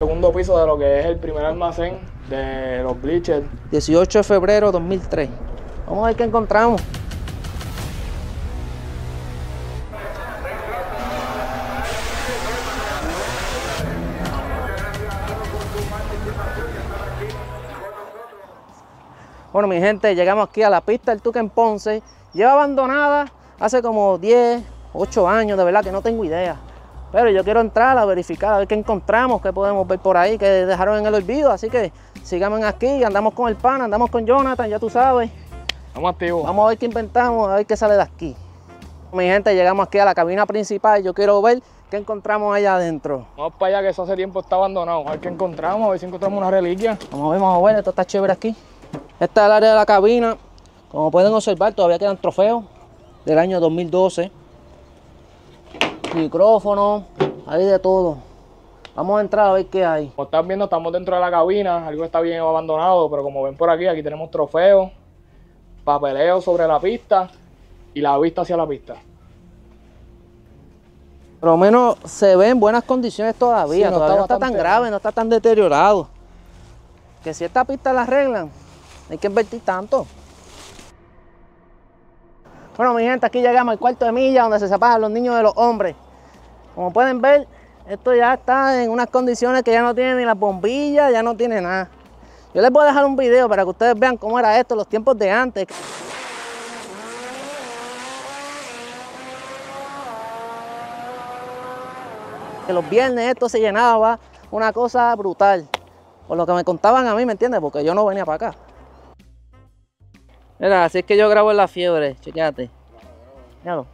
Segundo piso de lo que es el primer almacén de los bleachers. 18 de febrero 2003. Vamos a ver qué encontramos. Bueno, mi gente, llegamos aquí a la pista del Tuque en Ponce. Lleva abandonada hace como 10, 8 años, de verdad que no tengo idea. Pero yo quiero entrar a verificar, a ver qué encontramos, qué podemos ver por ahí, que dejaron en el olvido. Así que sigamos aquí, andamos con el pan, andamos con Jonathan, ya tú sabes. Vamos activos. Vamos a ver qué inventamos, a ver qué sale de aquí. Mi gente, llegamos aquí a la cabina principal. Yo quiero ver qué encontramos allá adentro. Vamos para allá, que eso hace tiempo está abandonado. A ver qué encontramos, a ver si encontramos una reliquia. Vamos a ver, vamos a ver, esto está chévere aquí. Esta es el área de la cabina. Como pueden observar, todavía quedan trofeos del año 2012. Micrófono, hay de todo. Vamos a entrar a ver qué hay. Como están viendo, estamos dentro de la cabina. Algo está bien abandonado, pero como ven por aquí, aquí tenemos trofeos, papeleo sobre la pista y la vista hacia la pista. Por lo menos se ve en buenas condiciones todavía. Sí, no todavía no está tan grave, no está tan deteriorado. Que si esta pista la arreglan, hay que invertir tanto. Bueno, mi gente, aquí llegamos al cuarto de milla donde se separan los niños de los hombres. Como pueden ver, esto ya está en unas condiciones que ya no tiene ni las bombillas, ya no tiene nada. Yo les voy a dejar un video para que ustedes vean cómo era esto, los tiempos de antes. que los viernes esto se llenaba, una cosa brutal. Por lo que me contaban a mí, ¿me entiendes? Porque yo no venía para acá. Mira, así es que yo grabo en la fiebre, chequéate. Míralo.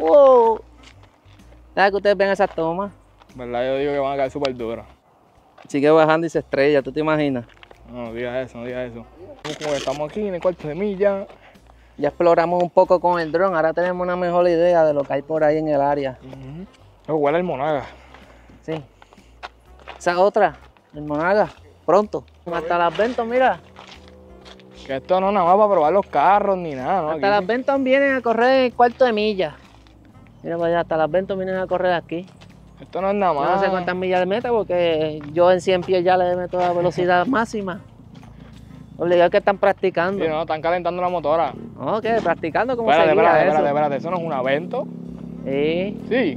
Wow. Deja que ustedes vean esas tomas. ¿Verdad? Yo digo que van a caer súper duros. Sigue bajando y se estrella, ¿tú te imaginas? No, no digas eso, no digas eso. Como que estamos aquí en el cuarto de milla. Ya exploramos un poco con el dron, ahora tenemos una mejor idea de lo que hay por ahí en el área. Ujú. Oh, huele el monaga. Sí. Esa otra, el Monaga, pronto. Hasta las ventas, mira. Que esto no es nada más para probar los carros ni nada, ¿no? Hasta Aquí- las ventas vienen a correr el cuarto de milla. Mira allá, hasta las ventas vienen a correr aquí. Esto no es nada Yo más. no sé cuántas millas le meta porque yo en 100 pies ya le meto la velocidad máxima. Obligado que están practicando. Sí, no, están calentando la motora. No, ¿qué? Practicando como Espérate, sería espérate, eso. espérate, espérate. ¿Eso no es un avento? Sí. Sí.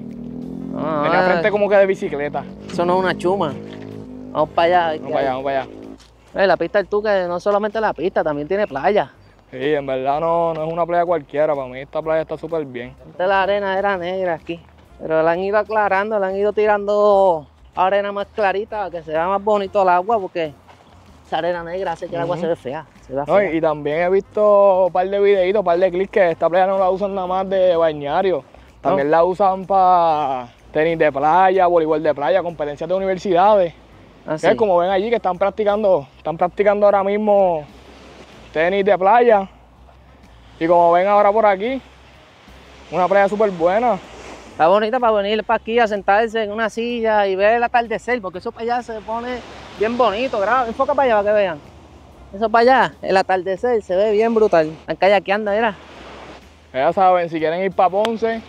No, Tenía frente como que de bicicleta. Eso no es una chuma. Vamos para allá. Vamos para allá, vamos para allá. Eh, la pista del Tuque no solamente la pista, también tiene playa. Sí, en verdad no, no es una playa cualquiera. Para mí esta playa está súper bien. Antes la arena era negra aquí, pero la han ido aclarando, la han ido tirando arena más clarita para que se vea más bonito el agua porque esa arena negra hace que el agua se ve fea. Se vea No, fea. y, y también he visto un par de videitos, un par de clips que esta playa no la usan nada más de bañario. También la usan para tenis de playa, voleibol de playa, competencias de universidades. Así. Que como ven allí que están practicando, están practicando ahora mismo tenis de playa. Y como ven ahora por aquí, una playa súper buena. Está bonita para venir para aquí a sentarse en una silla y ver el atardecer, porque eso para allá se pone bien bonito. Graba, enfoca para allá para que vean. Eso para allá, el atardecer se ve bien brutal. Están kayakeando, mira. Ya saben, si quieren ir para Ponce,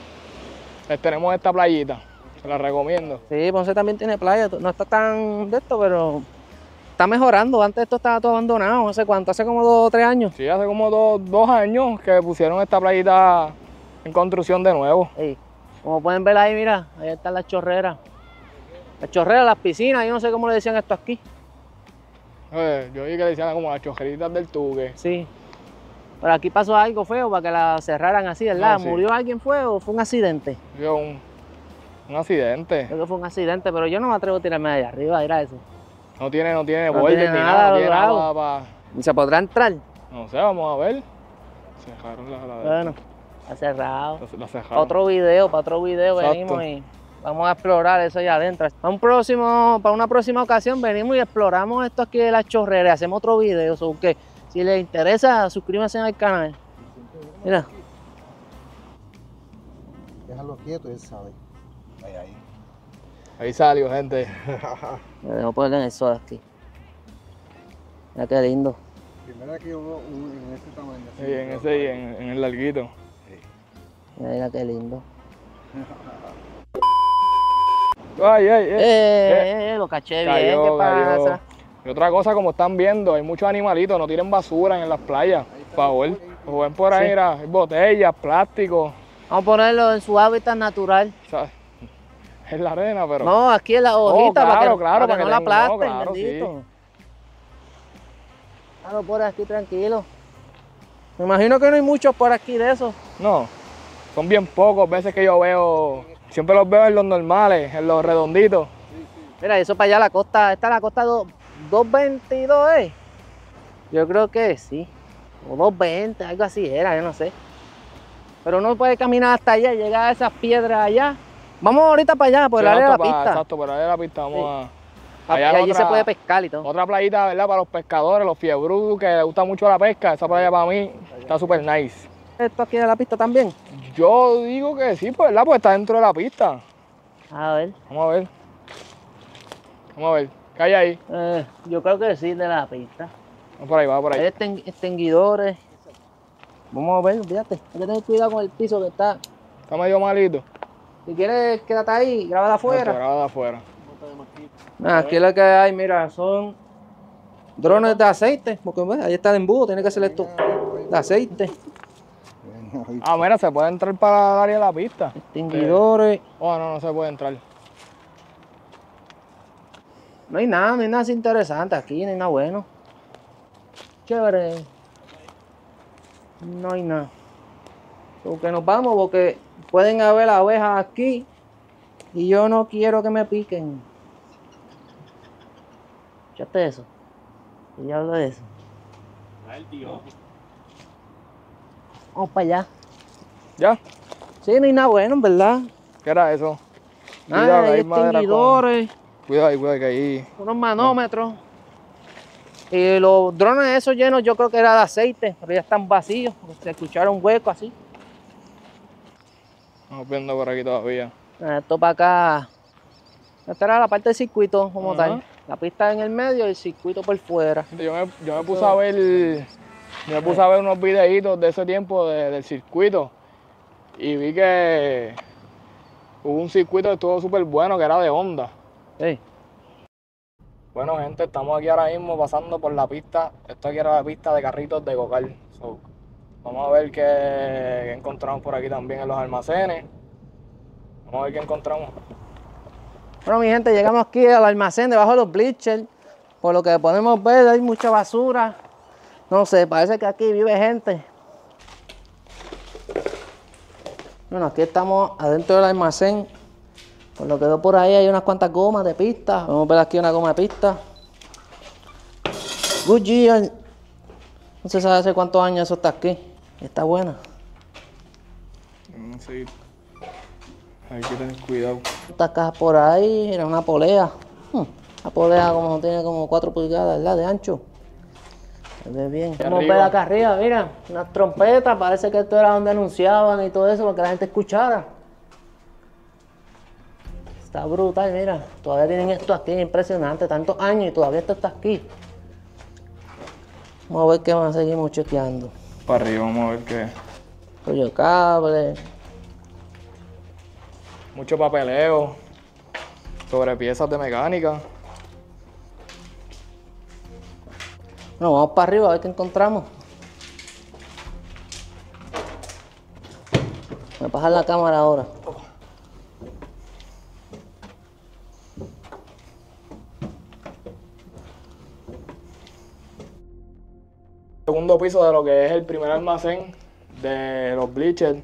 les tenemos esta playita. Se la recomiendo. Sí, Ponce también tiene playa, no está tan de esto, pero está mejorando. Antes esto estaba todo abandonado, no sé cuánto, hace como dos o tres años. Sí, hace como dos, dos años que pusieron esta playita en construcción de nuevo. Sí. Como pueden ver ahí, mira, ahí están las chorreras. Las chorreras, las piscinas, yo no sé cómo le decían esto aquí. Eh, yo vi que le decían como las chojeritas del tuque. Sí. Pero aquí pasó algo feo para que la cerraran así, ¿verdad? No, sí. ¿Murió alguien fue o fue un accidente? Yo, un, un accidente. Creo que fue un accidente, pero yo no me atrevo a tirarme de allá arriba, era eso. No tiene, no tiene No tiene ni nada no tiene nada para... ¿Y se podrá entrar? No sé, vamos a ver. Cerraron la, la, Bueno, está cerrado. la- la cerraron. Otro video, para otro video Exacto. venimos y vamos a explorar eso allá adentro. Para, un próximo, para una próxima ocasión venimos y exploramos esto aquí de las chorreras, hacemos otro video. So que si les interesa, suscríbanse al canal. Mira, Déjalo quieto, él sabe. Ahí, ahí. Ahí salió, gente. me dejo poner en el sol aquí. Mira qué lindo. Primera que veo un- en ese tamaño. Sí, en ese y en, en el larguito. Mira qué lindo. Ay, ay, ay. Eh, eh, eh, lo caché bien, Cayó, ¿qué cayó. pasa? Y otra cosa, como están viendo, hay muchos animalitos, no tiren basura en las playas, por favor. Ven por ahí, Sí. botellas, plásticos, Vamos a ponerlo en su hábitat natural. o es la arena, pero... No, aquí en la hojita para claro, que, claro, para que para no que la tenga- no, aplasten, claro, bendito. Claro, por aquí tranquilo. Me imagino que no hay muchos por aquí de esos. No, son bien pocos veces que yo veo, siempre los veo en los normales, en los redonditos. Mira, eso para allá la costa, esta es la costa do- 222, ¿eh? Yo creo que sí. O 220, algo así era, yo no sé. Pero uno puede caminar hasta allá, llegar a esas piedras allá. Vamos ahorita para allá, por el área de la pista. Exacto, por el área de la pista, vamos Sí. a... Allá y allí otra- se puede pescar y todo. Otra playita, ¿verdad? Para los pescadores, los fiebrudos, que les gusta mucho la pesca, esa playa para mí está súper nice. ¿Esto aquí de la pista también? Yo digo que sí, pues, ¿verdad? Pues está dentro de la pista. A ver. Vamos a ver. Vamos a ver. ¿Qué hay ahí? Eh, yo creo que sí, de la pista. Vamos por ahí, va por Hay ahí. extinguidores. Vamos a ver, fíjate. Hay que tener cuidado con el piso que está. Está medio malito. Si quieres, quédate ahí, graba de afuera. Grabado de afuera. Ah, aquí lo que hay, mira, son drones de aceite. Porque ves, ahí está el embudo, tiene que ser esto de aceite. Ah, mira, se puede entrar para el área de la pista. Extinguidores. Oh, no, no se puede entrar. No hay nada, no hay nada así interesante aquí, no hay nada bueno. Chévere. No hay nada. Porque nos vamos porque pueden haber abejas aquí y yo no quiero que me piquen. ¿Escuchaste eso? Y ya hablo de eso. Vamos para allá. ¿Ya? Sí, no hay nada bueno, en verdad. ¿Qué era eso? Nada, que hay madera con- extinguidores. Cuidado ahí, cuidado que ahí. unos manómetros. Y los drones esos llenos yo creo que era de aceite, pero ya están vacíos, porque se escucharon huecos así. Vamos viendo por aquí todavía. Ah, Esto para acá. Esta era la parte del circuito como tal. La pista en el medio y el circuito por fuera. Yo me, yo me puse a ver. Yo me puse a ver unos videitos de ese tiempo de- del circuito. Y vi que hubo un circuito que estuvo súper bueno, que era de Honda. Ey, Bueno, gente, estamos aquí ahora mismo pasando por la pista. Esto aquí era la pista de carritos de Gocal. So, vamos a ver qué, encontramos por aquí también en los almacenes. Vamos a ver qué encontramos. Bueno, mi gente, llegamos aquí al almacén debajo de los bleachers. Por lo que podemos ver, hay mucha basura. No sé, parece que aquí vive gente. Bueno, aquí estamos adentro del almacén. Por lo que veo por ahí hay unas cuantas gomas de pista. Vamos a ver aquí una goma de pista. Goodyear. No se sabe hace cuántos años eso está aquí. Está buena. Mm, Sí. Hay que tener cuidado. Estas cajas por ahí, era una polea. Hmm, Una polea como tiene como 4 pulgadas, ¿verdad? De ancho. Se ve bien. Vamos a ver acá arriba, mira, unas trompetas, parece que esto era donde anunciaban y todo eso para que la gente escuchara. Está brutal, mira. Todavía tienen esto aquí, impresionante. Tantos años y todavía esto está aquí. Vamos a ver qué más seguimos chequeando. Para arriba, vamos a ver qué. Rollo de cable. Mucho papeleo sobre piezas de mecánica. Bueno, vamos para arriba a ver qué encontramos. Voy a bajar la cámara ahora. Piso de lo que es el primer almacén de los bleachers.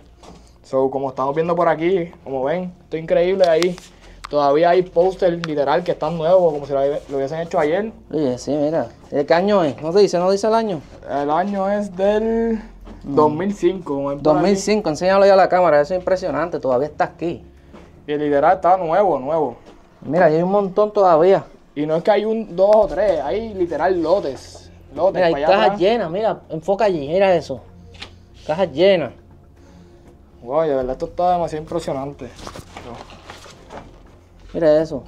So, como estamos viendo por aquí, como ven, esto es increíble ahí. Todavía hay póster literal que están nuevos, como si lo, hubiesen hecho ayer. Oye, sí, mira. ¿De qué año es? No se dice, no dice el año. El año es del 2005. como ven por aquí. 2005, enséñalo ya a la cámara, eso es impresionante, todavía está aquí. Y el literal está nuevo, nuevo. Mira, hay un montón todavía. Y no es que hay un, dos o tres, hay literal lotes. Lotes Mira, hay cajas llenas, mira, enfoca allí, mira eso. Cajas llenas. Wow, de verdad esto está demasiado impresionante. Mira eso.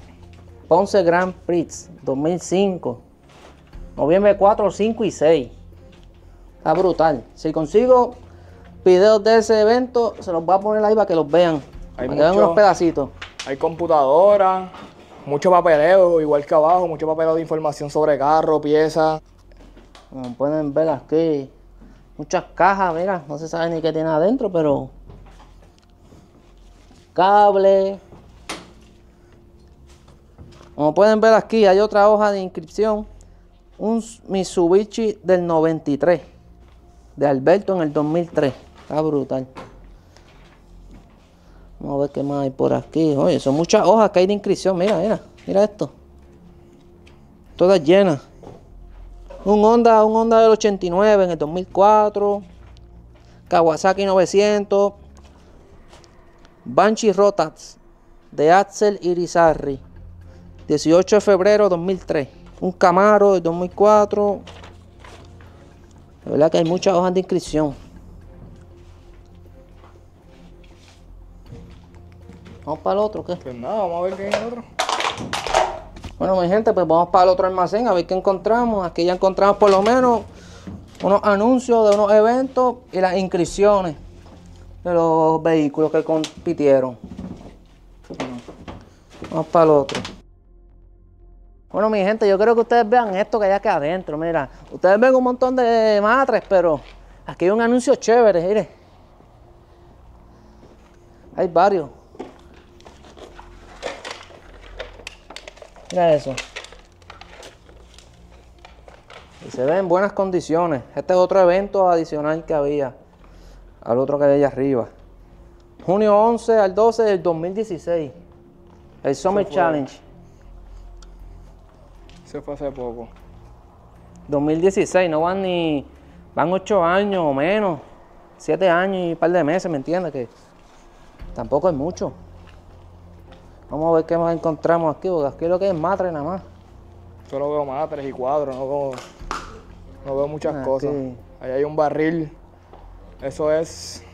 Ponce Grand Prix 2005. Noviembre 4, 5 y 6. Está brutal. Si consigo videos de ese evento, se los voy a poner ahí para que los vean. Hay para que vean mucho- unos pedacitos. Hay computadora, mucho papeleo, igual que abajo, mucho papeleo de información sobre carro, piezas. Como pueden ver aquí, muchas cajas, mira, no se sabe ni qué tiene adentro, pero cable. Como pueden ver aquí, hay otra hoja de inscripción, un Mitsubishi del 93, de Alberto en el 2003. Está brutal. Vamos a ver qué más hay por aquí. Oye, son muchas hojas que hay de inscripción. Mira, mira, mira esto. Todas llenas. Un Honda, un Honda del 89 en el 2004. Kawasaki 900. Banshee Rotats de Axel Irizarry. 18 de febrero 2003. Un Camaro del 2004. La verdad que hay muchas hojas de inscripción. Vamos para el otro, ¿qué? Pues nada, vamos a ver qué hay en el otro. Bueno, mi gente, pues vamos para el otro almacén a ver qué encontramos. Aquí ya encontramos por lo menos unos anuncios de unos eventos y las inscripciones de los vehículos que compitieron. Vamos para el otro. Bueno, mi gente, yo creo que ustedes vean esto que hay aquí adentro. Mira, ustedes ven un montón de matres, pero aquí hay un anuncio chévere, mire. Hay varios. Mira eso. Y se ve en buenas condiciones. Este es otro evento adicional que había. Al otro que hay allá arriba. Junio 11 al 12 del 2016. El Summer. Challenge. Se fue hace poco. 2016, no van ni. Van 8 años o menos. 7 años y un par de meses, ¿me entiendes? Que tampoco es mucho. Vamos a ver qué más encontramos aquí, porque aquí lo que es matre nada más. Solo veo matres y cuadros, no veo, no veo muchas Aquí. cosas. Ahí hay un barril. Eso es.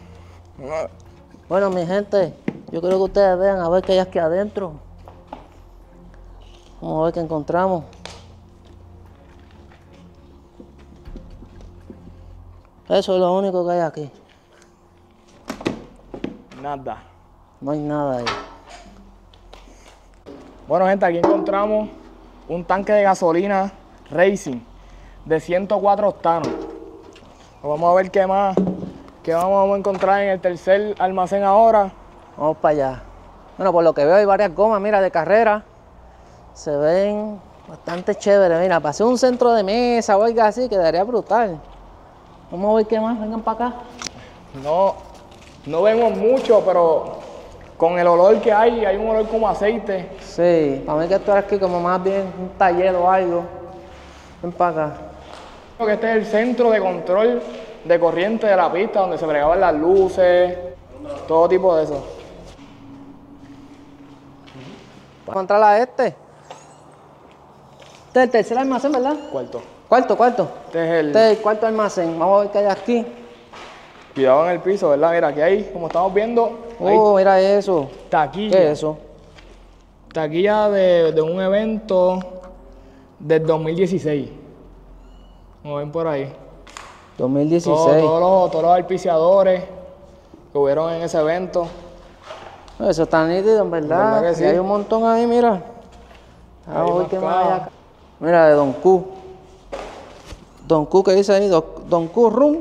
Bueno, mi gente, yo creo que ustedes vean a ver qué hay aquí adentro. Vamos a ver qué encontramos. Eso es lo único que hay aquí. Nada. No hay nada ahí. Bueno, gente, aquí encontramos un tanque de gasolina Racing de 104 octanos. Vamos a ver qué más, qué vamos a encontrar en el tercer almacén ahora. Vamos para allá. Bueno, por lo que veo hay varias gomas, mira, de carrera. Se ven bastante chéveres. Mira, para hacer un centro de mesa o algo así, quedaría brutal. Vamos a ver qué más. Vengan para acá. No, no vemos mucho, pero con el olor que hay, hay un olor como aceite. Sí, para mí que esto era aquí como más bien un taller o algo. Ven para acá. Creo que este es el centro de control de corriente de la pista, donde se bregaban las luces, todo tipo de eso. Vamos a entrar a este. Este es el tercer almacén, ¿verdad? Cuarto. Cuarto, cuarto. Este es el. Este es el cuarto almacén. Vamos a ver qué hay aquí. Cuidado en el piso, ¿verdad? Mira, aquí hay, como estamos viendo, Oh, mira eso. taquilla. ¿Qué es eso? Taquilla de, de un evento del 2016. Como ven por ahí. 2016. Todo- todos, los, todos los auspiciadores que hubieron en ese evento. Eso está nítido, en verdad. ¿Verdad que sí? hay un montón ahí, mira. Vamos a ver más qué más hay cajas. acá. Mira, de Don Q. Don Q, ¿qué dice ahí? Don, Don Q Room.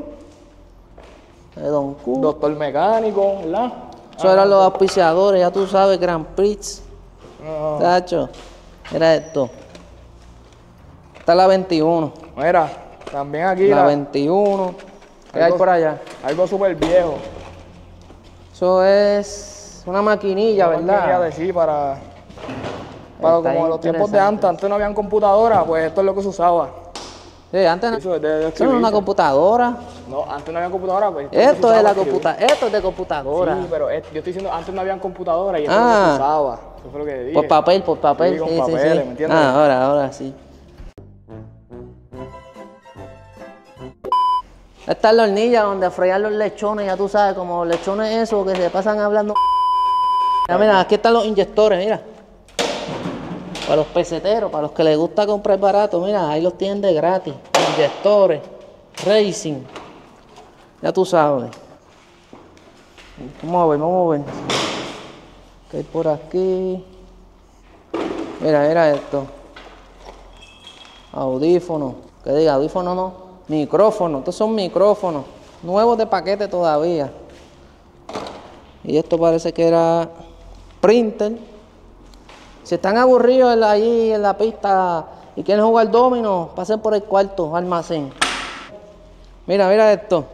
De Don Q. Doctor mecánico, ¿verdad? Eso eran los auspiciadores, ya tú sabes, Grand Prix. Ah, Tacho. Mira esto. Esta es la 21. mira, también aquí La la- 21. ¿Qué hay Algo- por allá? algo súper viejo. Eso es una maquinilla, Una maquinilla ¿verdad? de sí para, para Está como en los tiempos de antes. Antes no habían computadora, pues esto es lo que se usaba. Sí, antes no. Eso es de, de Eso no una computadora. No, antes no había computadora, pues Esto es la computadora. Esto es de computadora. Sí, pero es- yo estoy diciendo, antes no habían computadora y esto Ah. que se usaba. Eso fue lo que dije. Por papel, por papel. Sí, Sí, papeles, sí. ¿me entiendes? Ah, ahora, ahora sí. Esta es la hornilla donde freían los lechones, ya tú sabes, como los lechones esos que se pasan hablando. Mira, mira, aquí están los inyectores, mira. Para los peseteros, para los que les gusta comprar barato, mira, ahí los tienen de gratis. Inyectores, racing. Ya tú sabes. Vamos a ver, vamos a ver. ¿Qué hay por aquí? Mira, mira esto. Audífono. ¿Qué diga? Audífono no. Micrófono. Estos son micrófonos. Nuevos de paquete todavía. Y esto parece que era printer. Si están aburridos ahí en la pista y quieren jugar domino, pasen por el cuarto, almacén. Mira, mira esto.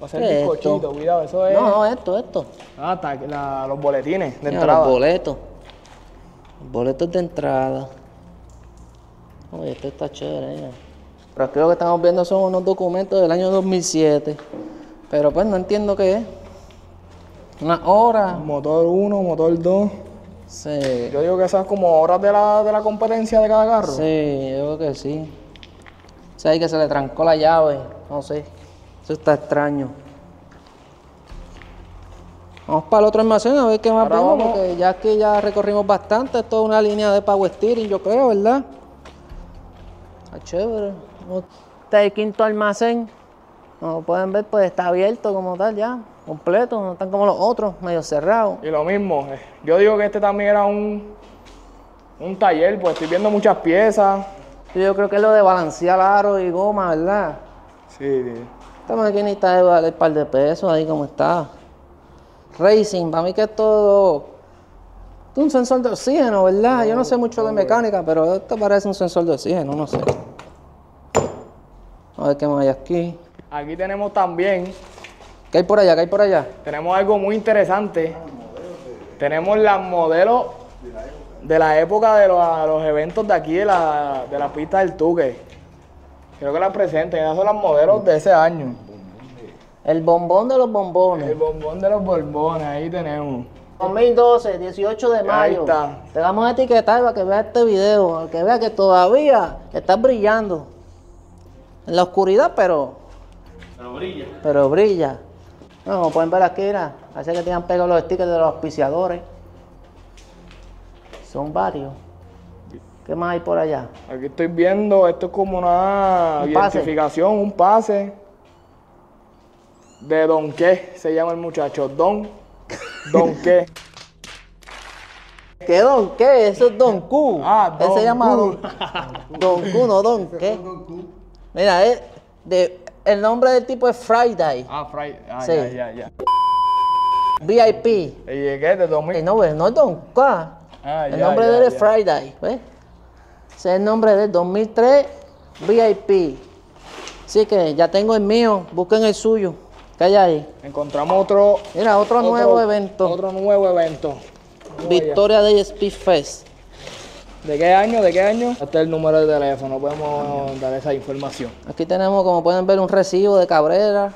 Va a ser ¿Qué es bizcochito, esto? cuidado, eso es. No, no, esto, esto. Ah, está, la- los boletines de Mira, entrada. Los boletos. Los boletos de entrada. Oye, esto está chévere. mira. Pero aquí lo que estamos viendo son unos documentos del año 2007. Pero pues no entiendo qué es. Una hora. Motor 1, motor 2. Sí. Yo digo que esas como horas de la, de la competencia de cada carro. Sí, yo creo que sí. O sea, ahí que se le trancó la llave. No sé. Eso está extraño. Vamos para el otro almacén a ver qué más Ahora vemos, vamos. porque ya que ya recorrimos bastante, esto es una línea de power steering, yo creo, ¿verdad? Está chévere. Este es el quinto almacén. Como pueden ver, pues está abierto como tal ya, completo, no están como los otros, medio cerrados. Y lo mismo, eh, yo digo que este también era un, un taller, pues estoy viendo muchas piezas. Yo creo que es lo de balancear aro y goma, ¿verdad? Sí, sí. Esta maquinita debe valer un par de pesos ahí como está. Racing, para mí que es todo... un sensor de oxígeno, ¿verdad? Yo no sé mucho de mecánica, pero esto parece un sensor de oxígeno, no sé. A ver qué más hay aquí. Aquí tenemos también, ¿Qué hay por allá? ¿Qué hay por allá? tenemos algo muy interesante. Tenemos las modelos de la época de los, los eventos de aquí, de la, de la pista del Tuque. Creo que las presenten, esas son las modelos de ese año. El bombón de los El bombones. bombón de los borbones, ahí tenemos. 2012, 18 de mayo. está. Te vamos a etiquetar para que vea este video, para que vea que todavía está brillando. En la oscuridad, pero. Pero brilla. Pero brilla. No, como pueden ver aquí, mira, parece que tienen pegados los stickers de los auspiciadores. Son varios. ¿Qué más hay por allá? Aquí estoy viendo, esto es como una Un pase. identificación, un pase. De Don qué se llama el muchacho, Don. Don qué. ¿Qué don qué? Eso es Don Q. Ah, Él Don se llama Q. Don, don Q, no Don qué. Mira, es de, el nombre del tipo es Friday. Ah, Friday. Ah, Sí. ya, ya, ya. VIP. ¿Y qué? ¿De 2000? El nombre no es Don K. Ah, el ya, nombre ya, de él es. Friday. ¿Ves? Ese es el nombre del 2003 VIP. Así que ya tengo el mío. Busquen el suyo. ¿Qué hay ahí? Encontramos otro, Mira, otro, otro nuevo evento. Otro nuevo evento. Victoria Day Speed Fest. ¿De qué año? ¿De qué año? Este es el número de teléfono, podemos dar esa información. Aquí tenemos, como pueden ver, un recibo de Cabrera.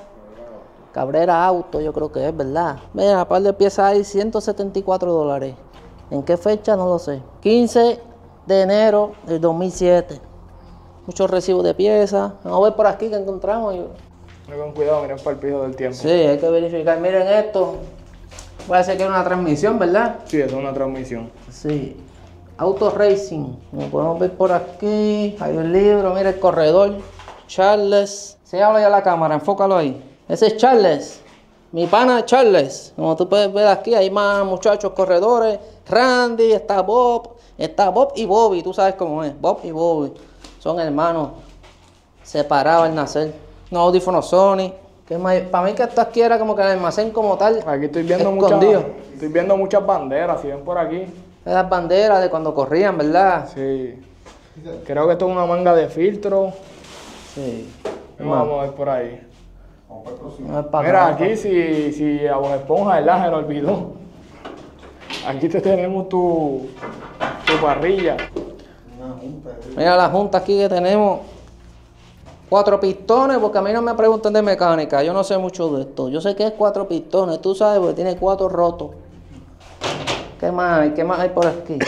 Cabrera Auto, yo creo que es, ¿verdad? Mira, par de piezas hay 174 dólares. ¿En qué fecha? No lo sé. 15 de enero del 2007. Muchos recibos de piezas. Vamos a ver por aquí que encontramos. Miren con cuidado, miren para el piso del tiempo. Sí, hay que verificar. Miren esto. Parece que es una transmisión, ¿verdad? Sí, es una transmisión. Sí. Auto Racing. Como podemos ver por aquí. Hay un libro. Mira el corredor. Charles. Se habla ya la cámara. Enfócalo ahí. Ese es Charles. Mi pana Charles. Como tú puedes ver aquí, hay más muchachos corredores. Randy, está Bob. Está Bob y Bobby. Tú sabes cómo es. Bob y Bobby. Son hermanos separados al nacer. No audífonos Sony. ¿Qué más? Para mí que esto aquí era como que el almacén como tal. Aquí estoy viendo muchas, Escondido. estoy viendo muchas banderas, si ven por aquí. Esas banderas de cuando corrían, ¿verdad? Sí. Creo que esto es una manga de filtro. Sí. Vamos a ver por ahí. No es para Mira, acá. aquí si, si a vos esponja, ¿verdad? Se lo olvidó. Aquí te tenemos tu, tu parrilla. Mira la junta aquí que tenemos. Cuatro pistones, porque a mí no me preguntan de mecánica. Yo no sé mucho de esto. Yo sé que es cuatro pistones. Tú sabes, porque tiene cuatro rotos. ¿Qué más hay? ¿Qué más hay por aquí?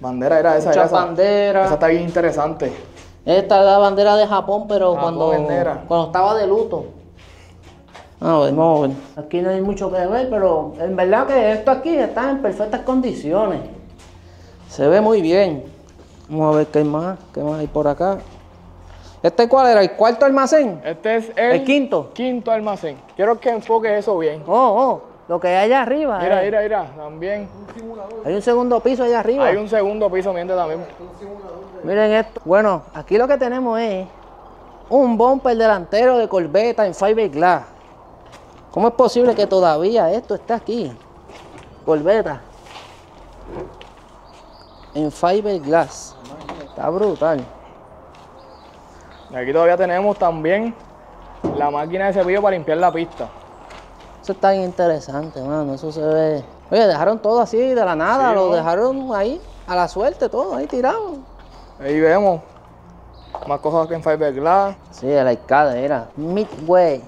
Bandera era esa, Muchas era esa. banderas. Esa está bien interesante. Esta es la bandera de Japón, pero Japón cuando, bandera. cuando estaba de luto. A ver. Aquí no hay mucho que ver, pero en verdad que esto aquí está en perfectas condiciones. Se ve muy bien. Vamos a ver qué hay más, qué más hay por acá. ¿Este cuál era? ¿El cuarto almacén? Este es el, ¿El quinto? quinto almacén. Quiero que enfoque eso bien. Oh, oh. Lo que hay allá arriba. Mira, eh. mira, mira, también. Hay un segundo piso allá arriba. Hay un segundo piso, miente también. Miren esto. Bueno, aquí lo que tenemos es un bumper delantero de Corvette en fiberglass. ¿Cómo es posible que todavía esto esté aquí? Corvette. En fiberglass. Está brutal. Aquí todavía tenemos también la máquina de cepillo para limpiar la pista. Eso está bien interesante, mano. Eso se ve. Oye, dejaron todo así de la nada. Sí, lo ¿no? dejaron ahí, a la suerte, todo ahí tirado. Ahí vemos más cosas que en fiberglass. Sí, el arcade era Midway.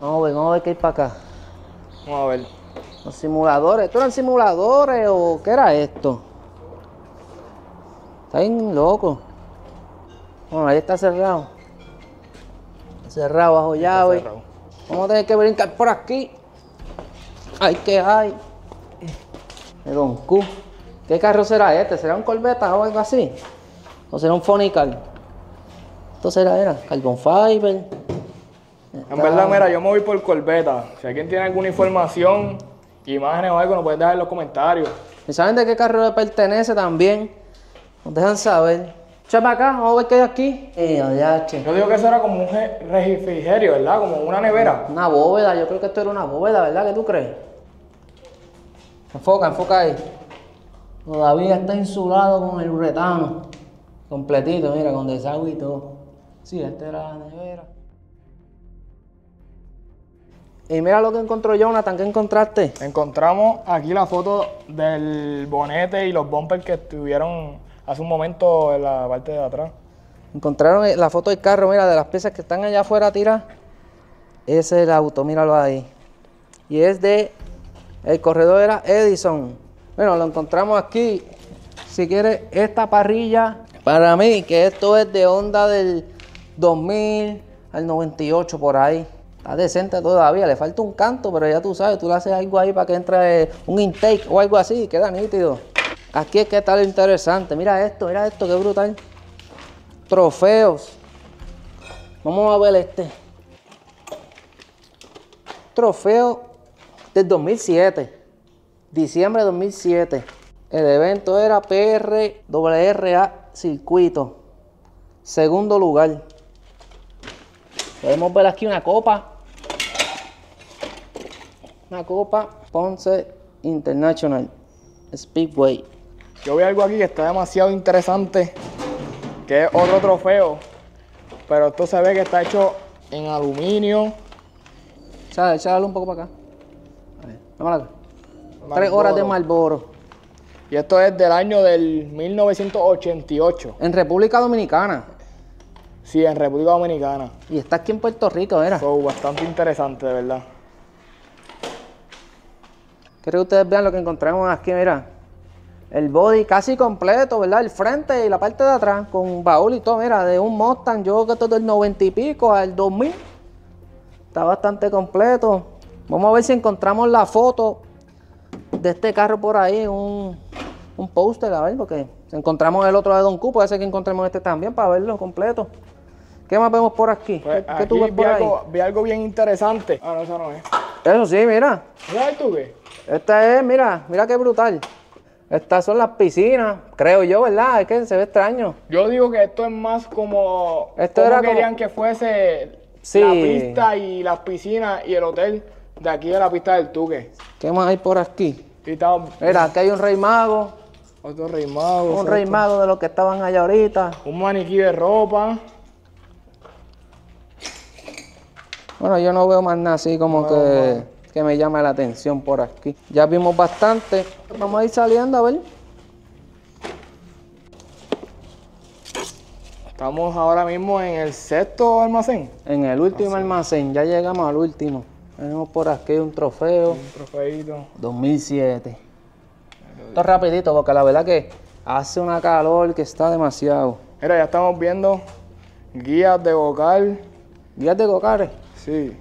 Vamos a ver, vamos a ver qué hay para acá. Vamos a ver. Los simuladores. ¿Estos eran simuladores o qué era esto? Está bien loco. Bueno, ahí está cerrado. Cerrado bajo llave. cerrado. Vamos a tener que brincar por aquí. Ay, ¿qué hay? De Don Q. ¿Qué carro será este? ¿Será un Corvette o algo así? ¿O será un Funny Car? Esto será, era Carbon Fiber. En verdad, mira, yo me voy por Corbeta. Si alguien tiene alguna información, imágenes o algo, nos pueden dejar en los comentarios. ¿Y saben de qué carro le pertenece también? Nos dejan saber. Echa para acá, vamos a ver qué hay aquí. Eh. Yo digo que eso era como un ge- refrigerio, ¿verdad? Como una nevera. Una bóveda, yo creo que esto era una bóveda, ¿verdad? ¿Qué tú crees? Enfoca, enfoca ahí. Todavía está insulado con el uretano. Completito, mira, con desagüe y todo. Sí, esta era la nevera. Y mira lo que encontró Jonathan, ¿qué encontraste? Encontramos aquí la foto del bonete y los bumpers que estuvieron hace un momento en la parte de atrás. Encontraron la foto del carro, mira, de las piezas que están allá afuera tiradas. Ese es el auto, míralo ahí. Y es de. El corredor era Edison. Bueno, lo encontramos aquí. Si quieres, esta parrilla, para mí, que esto es de Honda del 2000 al 98 por ahí. Está decente todavía, le falta un canto, pero ya tú sabes, tú le haces algo ahí para que entre un intake o algo así, queda nítido. Aquí es que está lo interesante. Mira esto, mira esto, qué brutal. Trofeos. Vamos a ver este. Trofeo del 2007. Diciembre de 2007. El evento era PRWRA Circuito. Segundo lugar. Podemos ver aquí una copa. Una copa Ponce International Speedway. Yo veo algo aquí que está demasiado interesante, que es otro trofeo, pero esto se ve que está hecho en aluminio. Échale, échale un poco para acá. Vámonos acá. Tres horas de Marlboro. Y esto es del año del 1988. En República Dominicana. Sí, en República Dominicana. Y está aquí en Puerto Rico, mira. So, bastante interesante, de verdad. Quiero que ustedes vean lo que encontramos aquí, mira. El body casi completo, ¿verdad? El frente y la parte de atrás, con baúl y todo, mira, de un Mustang, yo creo que esto es del 90 y pico al 2000. Está bastante completo. Vamos a ver si encontramos la foto de este carro por ahí, un, un póster, a ver, porque si encontramos el otro de Don Q, puede ser que encontremos este también para verlo completo. ¿Qué más vemos por aquí? Pues, ¿Qué, qué tú aquí vi ahí? algo, vi algo bien interesante. Ah, no, eso no es. Eso sí, mira. ¿Sabes tú qué? Esta es, mira, mira qué brutal. Estas son las piscinas, creo yo, ¿verdad? Es que se ve extraño. Yo digo que esto es más como. Esto como era como- querían que fuese Sí. la pista y las piscinas y el hotel de aquí de la pista del Tuque. ¿Qué más hay por aquí? Está Mira, aquí hay un rey mago, otro rey mago. un rey mago de los que estaban allá ahorita. Un maniquí de ropa. Bueno, yo no veo más nada así como que, que me llama la atención por aquí. Ya vimos bastante. Vamos a ir saliendo a ver. Estamos ahora mismo en el sexto almacén. En el último almacén, ya llegamos al último. Tenemos por aquí un trofeo Un trofeito. 2007. Esto es rapidito porque la verdad que hace una calor que está demasiado. Mira, ya estamos viendo guías de vocal. Guías de cocares. Sí.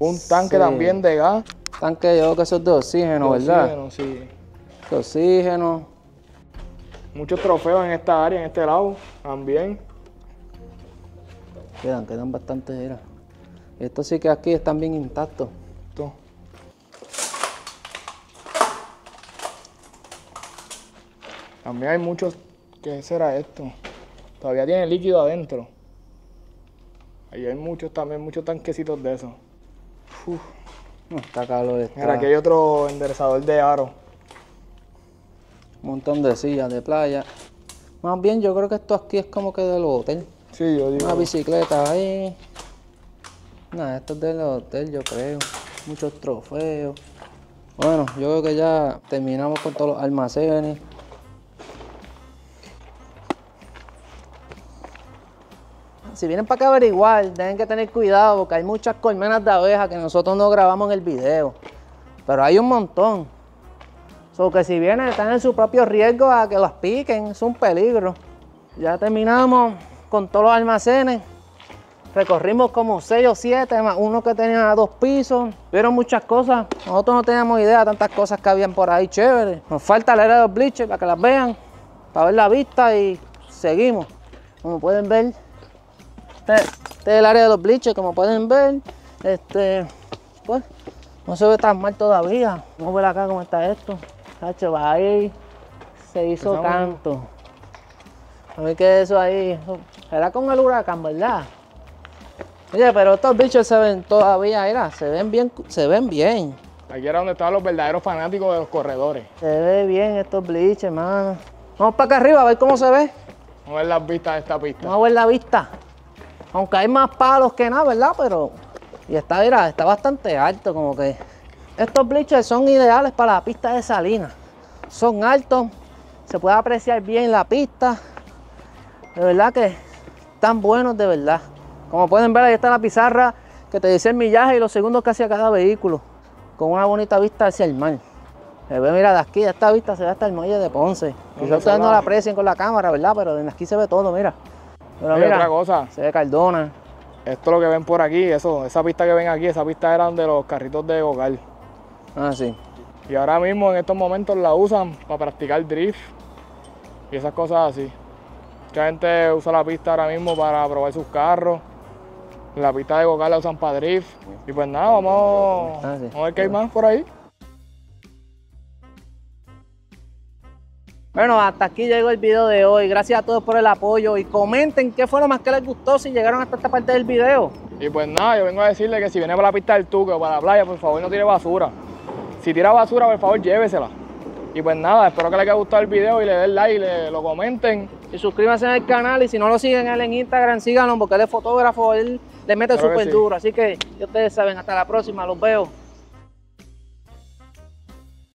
Un tanque también de gas. Tanque yo que eso es de oxígeno, de ¿verdad? Oxígeno, sí. De oxígeno. Muchos trofeos en esta área, en este lado, también. Quedan, quedan bastantes eras. Estos sí que aquí están bien intactos. Esto. También hay muchos. ¿Qué será esto? Todavía tiene líquido adentro. Ahí hay muchos también, muchos tanquecitos de esos. Uf. No, está calor. Está. Mira, aquí hay otro enderezador de aro. Un montón de sillas de playa. Más bien, yo creo que esto aquí es como que del hotel. Sí, yo digo. Una bicicleta ahí. Nada, esto es del hotel, yo creo. Muchos trofeos. Bueno, yo creo que ya terminamos con todos los almacenes. Si vienen para acá a averiguar, tienen que tener cuidado porque hay muchas colmenas de abejas que nosotros no grabamos en el video. Pero hay un montón. So que si vienen, están en su propio riesgo a que las piquen, es un peligro. Ya terminamos con todos los almacenes. Recorrimos como 6 o 7, más uno que tenía dos pisos. Vieron muchas cosas. Nosotros no teníamos idea de tantas cosas que habían por ahí chévere. Nos falta la era de los bleachers para que las vean, para ver la vista y seguimos. Como pueden ver, este, este es el área de los bleachers, como pueden ver. Este, pues, no se ve tan mal todavía. Vamos a ver acá cómo está esto. Cacho, va ahí. Se hizo Empezamos. tanto. A ver qué es eso ahí. Era con el huracán, ¿verdad? Oye, pero estos bichos se ven todavía, mira, se ven bien, se ven bien. Aquí era donde estaban los verdaderos fanáticos de los corredores. Se ve bien estos bleachers, hermano. Vamos para acá arriba a ver cómo se ve. Vamos a ver las vistas de esta pista. Vamos a ver la vista. Aunque hay más palos que nada, ¿verdad? Pero. Y está, mira, está bastante alto, como que. Estos bleachers son ideales para la pista de Salinas. Son altos, se puede apreciar bien la pista. De verdad que están buenos, de verdad. Como pueden ver, ahí está la pizarra que te dice el millaje y los segundos que hacía cada vehículo. Con una bonita vista hacia el mar. Se ve, mira, de aquí, de esta vista se ve hasta el muelle de Ponce. Quizás ustedes no la aprecien con la cámara, ¿verdad? Pero desde aquí se ve todo, mira. Pero mira, otra cosa, se ve Cardona. esto es lo que ven por aquí, eso, esa pista que ven aquí, esa pista eran de los carritos de Gogal. Ah, sí. Y ahora mismo en estos momentos la usan para practicar drift y esas cosas así. Mucha gente usa la pista ahora mismo para probar sus carros. La pista de Gogal la usan para drift. Y pues nada, vamos, Ah, sí. vamos a ver qué hay más por ahí. Bueno, hasta aquí llegó el video de hoy. Gracias a todos por el apoyo y comenten qué fue lo más que les gustó si llegaron hasta esta parte del video. Y pues nada, yo vengo a decirle que si viene para la pista del Tuque o para la playa, por favor no tire basura. Si tira basura, por favor llévesela. Y pues nada, espero que les haya gustado el video y le den like y le, lo comenten. Y suscríbanse al canal y si no lo siguen él en Instagram, síganlo porque él es fotógrafo, él le mete súper sí. duro. Así que ya ustedes saben, hasta la próxima, los veo.